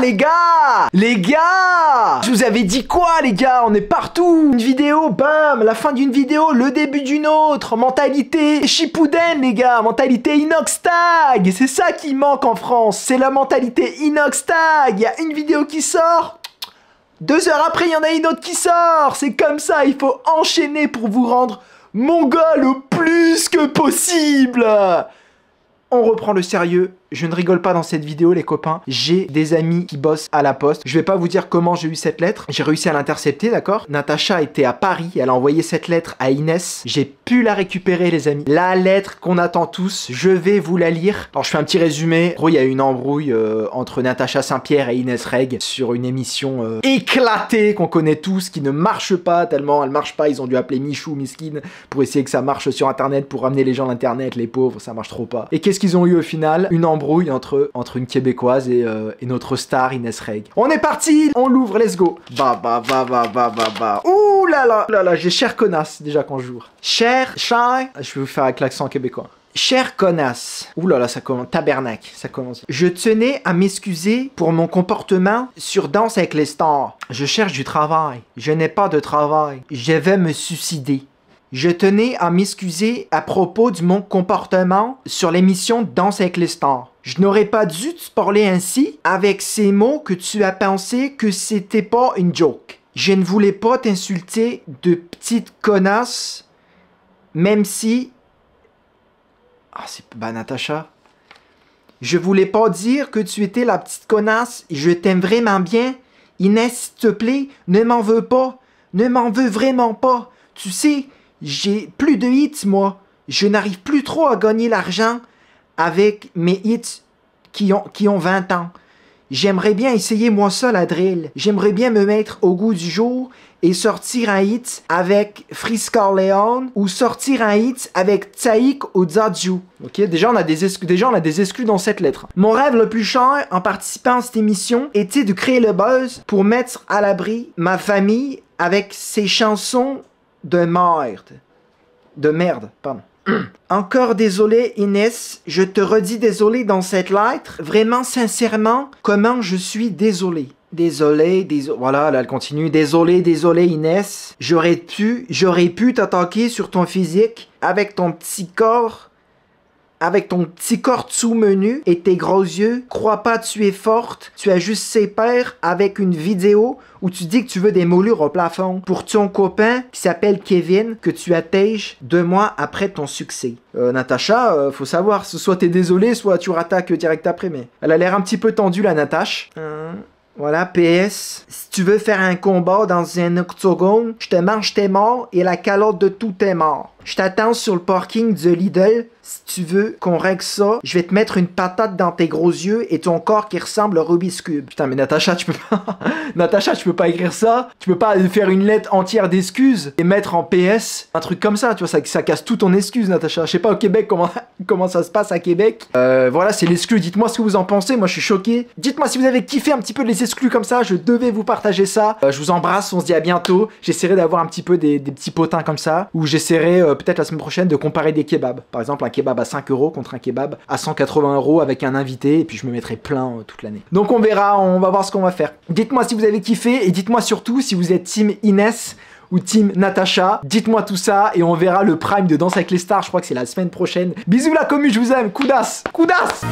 Les gars! Les gars! Je vous avais dit quoi les gars? On est partout! Une vidéo, bam! La fin d'une vidéo, le début d'une autre! Mentalité Shippuden les gars! Mentalité Inoxtag C'est ça qui manque en France! C'est la mentalité Inoxtag Il y a une vidéo qui sort! Deux heures après, il y en a une autre qui sort! C'est comme ça, il faut enchaîner pour vous rendre mongol au plus que possible! On reprend le sérieux, je ne rigole pas dans cette vidéo les copains, j'ai des amis qui bossent à la poste. Je vais pas vous dire comment j'ai eu cette lettre, j'ai réussi à l'intercepter, d'accord? Natacha était à Paris, elle a envoyé cette lettre à Inès, j'ai pu la récupérer les amis. La lettre qu'on attend tous, je vais vous la lire. Alors je fais un petit résumé, gros il y a eu une embrouille euh, entre Natacha Saint-Pierre et Inès Reg sur une émission euh, éclatée qu'on connaît tous, qui ne marche pas tellement, elle marche pas, ils ont dû appeler Michou, Miskin, pour essayer que ça marche sur internet, pour ramener les gens à internet, les pauvres, ça marche trop pas. Et qu'est-ce qu'ils ont eu au final? Une embrouille entre, entre une québécoise euh, et, notre star Inès Reg. On est parti On l'ouvre, let's go Bah bah bah bah bah bah bah Ouh là là là là, j'ai cher connasse déjà quand jour. Cher, cher, je vais vous faire avec l'accent québécois. Cher connasse, ouh là là, ça commence, tabernacle, ça commence. Je tenais à m'excuser pour mon comportement sur Danse avec les stars. Je cherche du travail. Je n'ai pas de travail. Je vais me suicider. Je tenais à m'excuser à propos de mon comportement sur l'émission Danse avec les. Je n'aurais pas dû te parler ainsi avec ces mots que tu as pensé que c'était pas une joke. Je ne voulais pas t'insulter de petite connasse, même si... Ah, c'est pas Natacha. Je voulais pas dire que tu étais la petite connasse. Je t'aime vraiment bien. Inès, s'il te plaît, ne m'en veux pas. Ne m'en veux vraiment pas. Tu sais, j'ai plus de hits, moi. Je n'arrive plus trop à gagner l'argent avec mes hits qui ont, qui ont 20 ans. J'aimerais bien essayer moi seul la drill. J'aimerais bien me mettre au goût du jour et sortir un hit avec Friska Leon ou sortir un hit avec Taïk ou Zadju. Ok, déjà on a des déjà on a des exclus dans cette lettre. Mon rêve le plus cher en participant à cette émission était de créer le buzz pour mettre à l'abri ma famille avec ces chansons de merde. De merde, pardon. Encore désolé Inès, je te redis désolé dans cette lettre. Vraiment sincèrement, comment je suis désolé? Désolé, désolé. Voilà, là, elle continue. Désolé, désolé, Inès. J'aurais pu, j'aurais pu t'attaquer sur ton physique avec ton petit corps avec ton petit corps tout menu et tes gros yeux, crois pas tu es forte, tu as juste ses pères avec une vidéo où tu dis que tu veux des moulures au plafond pour ton copain qui s'appelle Kevin que tu attèges deux mois après ton succès. Euh, Natacha, euh, faut savoir, soit t'es désolé, soit tu rattaques direct après, mais elle a l'air un petit peu tendue la Natacha. Hein? Voilà, PS. Si tu veux faire un combat dans un octogone, je te mange tes morts et la calotte de tous tes morts. Je t'attends sur le parking de Lidl. Si tu veux qu'on règle ça, je vais te mettre une patate dans tes gros yeux et ton corps qui ressemble au Rubik's Cube. Putain, mais Natacha, tu peux pas. Natacha, tu peux pas écrire ça. Tu peux pas faire une lettre entière d'excuses et mettre en PS un truc comme ça. Tu vois, ça, ça casse tout ton excuse, Natacha. Je sais pas au Québec comment, comment ça se passe à Québec. Euh, voilà, c'est l'exclu. Dites-moi ce que vous en pensez. Moi, je suis choqué. Dites-moi si vous avez kiffé un petit peu les exclus comme ça. Je devais vous partager ça. Euh, je vous embrasse. On se dit à bientôt. J'essaierai d'avoir un petit peu des, petits potins comme ça. Ou j'essaierai euh, peut-être la semaine prochaine de comparer des kebabs. Par exemple, un kebab à 5 euros contre un kebab à 180 euros avec un invité. Et puis, je me mettrai plein toute l'année. Donc, on verra. On va voir ce qu'on va faire. Dites-moi si vous avez kiffé. Et dites-moi surtout si vous êtes team Inès ou team Natacha. Dites-moi tout ça et on verra le prime de Danse avec les stars. Je crois que c'est la semaine prochaine. Bisous la commu, je vous aime. Coudasse Coudasse